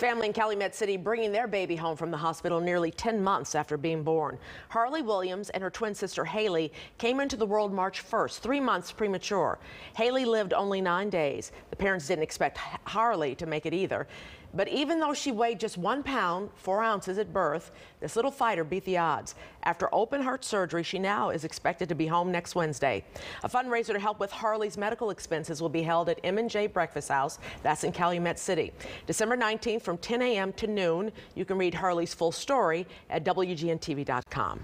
Family in Calumet City bringing their baby home from the hospital nearly 10 months after being born. Harley Williams and her twin sister Haley came into the world March 1st, three months premature. Haley lived only nine days. The parents didn't expect Harley to make it either. But even though she weighed just one pound, four ounces at birth, this little fighter beat the odds. After open heart surgery, she now is expected to be home next Wednesday. A fundraiser to help with Harley's medical expenses will be held at M&J Breakfast House. That's in Calumet City. December 19th from 10 a.m. to noon. You can read Harley's full story at WGNTV.com.